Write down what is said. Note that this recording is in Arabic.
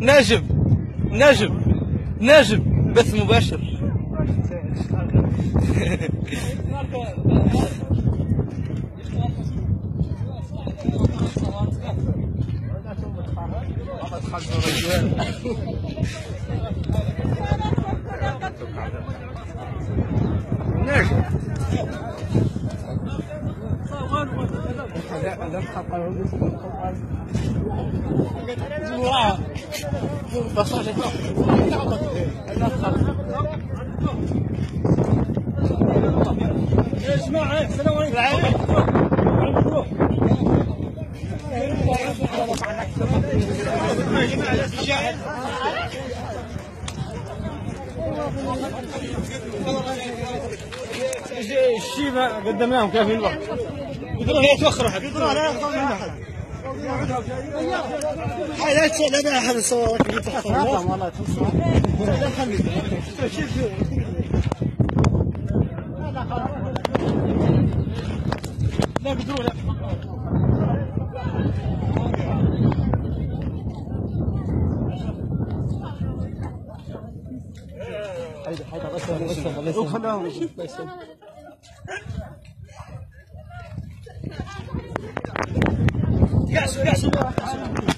نجم نجم نجم بث مباشر. نجم. يا الشيبه قدمناهم كيف الوقت قدروا هي توخر واحد قدروا لا هاي لا تصير لا أحد يصور والله لا قدروا لا Caso, caso.